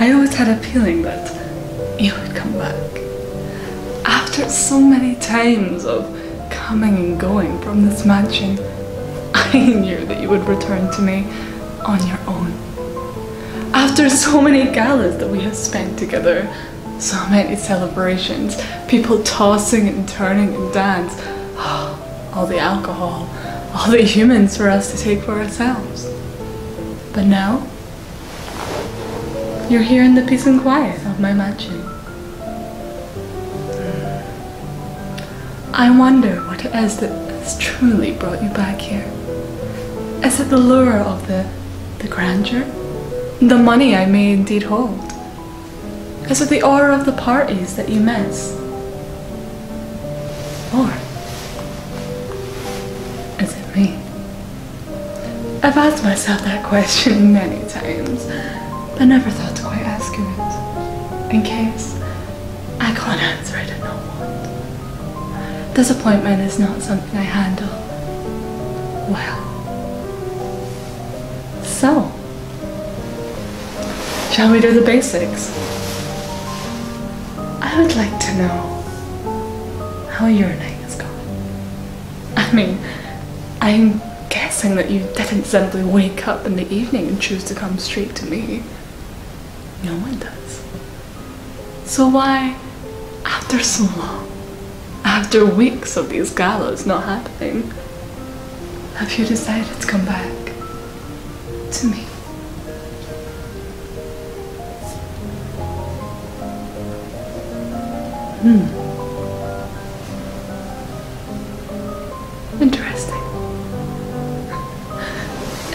I always had a feeling that you would come back. After so many times of coming and going from this mansion, I knew that you would return to me on your own. After so many galas that we have spent together, so many celebrations, people tossing and turning and dance, all the alcohol, all the humans for us to take for ourselves. But now, you're here in the peace and quiet of my mansion. I wonder what it is that has truly brought you back here. Is it the lure of the, the grandeur? The money I may indeed hold? Is it the aura of the parties that you miss? Or is it me? I've asked myself that question many times, but never thought to you it. In case I can't answer it and know what. Disappointment is not something I handle well. So, shall we do the basics? I would like to know how your night has gone. I mean, I'm guessing that you didn't simply wake up in the evening and choose to come straight to me. No one does. So why, after so long, after weeks of these galas not happening, have you decided to come back to me? Hmm. Interesting.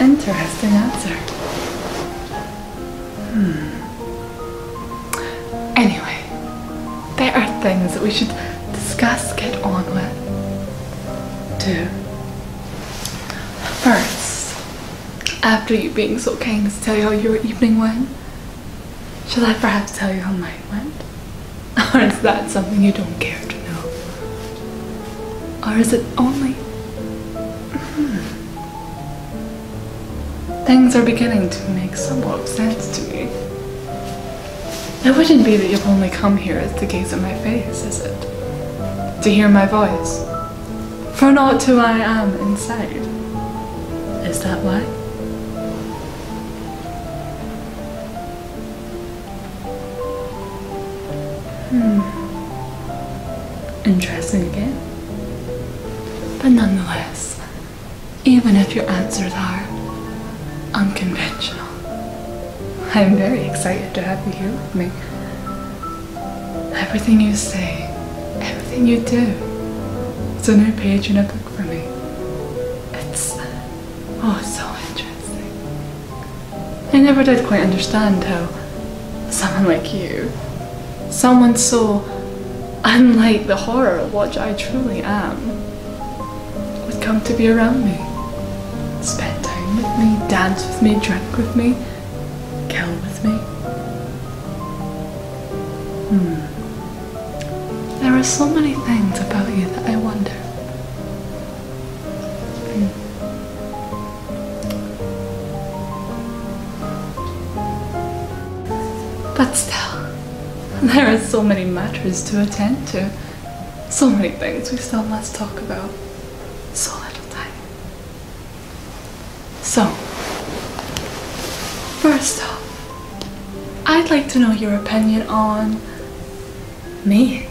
Interesting answer. Things that we should discuss, get on with. Do. First, after you being so kind as to tell you how your evening went, shall I perhaps tell you how mine went? Or is that something you don't care to know? Or is it only. Hmm. Things are beginning to make somewhat sense to me. It wouldn't be that you've only come here to gaze at my face, is it? To hear my voice? For not who I am inside. Is that why? Hmm. Interesting again. But nonetheless, even if your answers are unconventional, I'm very excited to have you here with me. Everything you say, everything you do, it's a new page in a book for me. It's oh so interesting. I never did quite understand how someone like you Someone so unlike the horror of what I truly am would come to be around me. Spend time with me, dance with me, drink with me, with me. Hmm. There are so many things about you that I wonder. Hmm. But still. There are so many matters to attend to. So many things we still must talk about. So little time. So, first off, I'd like to know your opinion on me.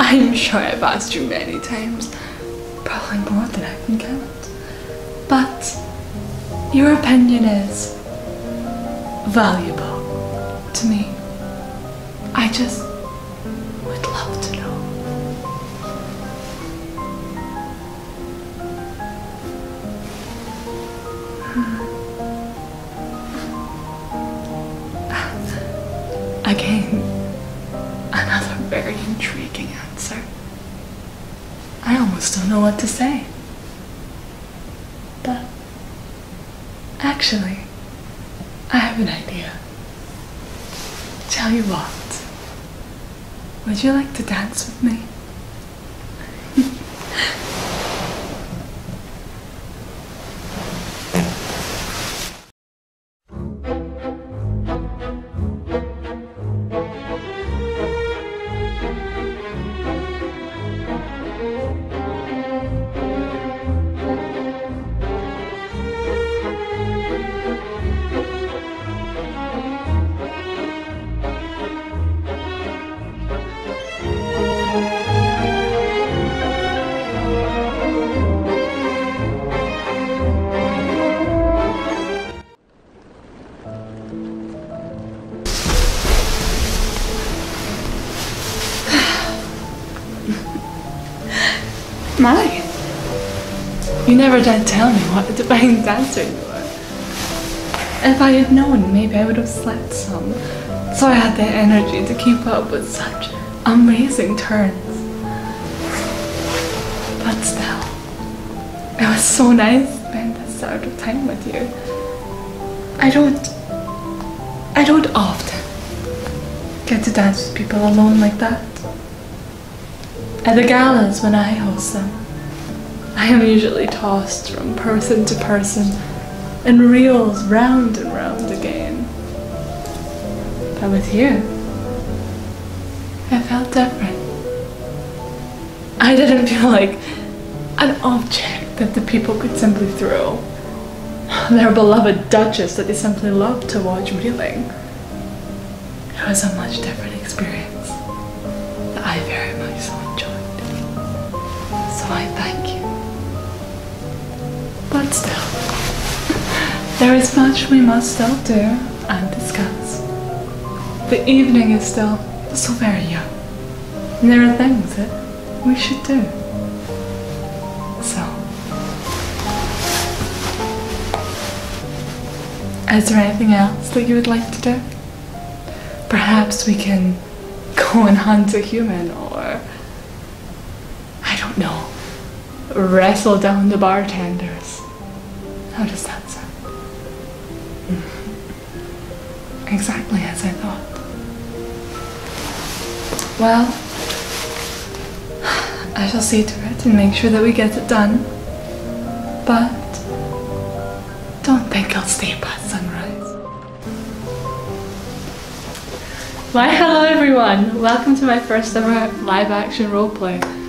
I'm sure I've asked you many times, probably more than I can count. But your opinion is valuable to me. I just would love to know. Hmm. Again, another very intriguing answer. I almost don't know what to say. But actually, I have an idea. Tell you what. Would you like to dance with me? You never did tell me what a divine dancer you were. If I had known, maybe I would have slept some, so I had the energy to keep up with such amazing turns. But still, it was so nice to spend this sort of time with you. I don't, I don't often get to dance with people alone like that. At the galas when I host them, I am usually tossed from person to person and reels round and round again. But with you, I felt different. I didn't feel like an object that the people could simply throw. Their beloved Duchess that they simply loved to watch reeling. It was a much different experience that I very much enjoyed. I thank you. But still, there is much we must still do and discuss. The evening is still so very young, and there are things that we should do. So, is there anything else that you would like to do? Perhaps we can go and hunt a human, or I don't know, wrestle down the bartenders. How does that sound? Exactly as I thought. Well, I shall see to it and make sure that we get it done. But don't think I'll stay past sunrise. Why, hello everyone! Welcome to my first ever live action roleplay.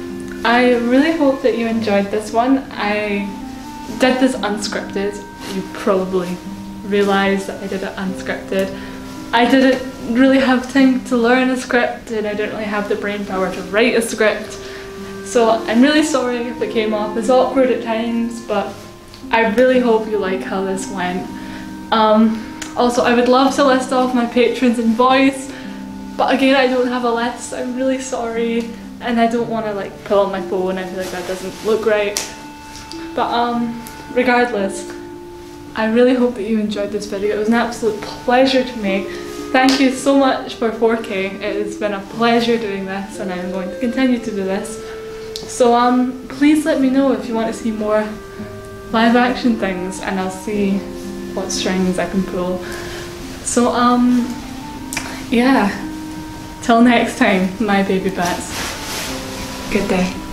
I really hope that you enjoyed this one. I did this unscripted. You probably realised that I did it unscripted. I didn't really have time to learn a script and I didn't really have the brain power to write a script. So I'm really sorry if it came off as awkward at times, but I really hope you like how this went. Um, also, I would love to list off my patrons in voice, but again, I don't have a list. I'm really sorry, and I don't want to like pull on my phone. I feel like that doesn't look right. But um, regardless, I really hope that you enjoyed this video. It was an absolute pleasure to make. Thank you so much for 4K. It has been a pleasure doing this, and I'm going to continue to do this. So um, please let me know if you want to see more live action things and I'll see what strings I can pull. So um, yeah, till next time, my baby bats. Good day.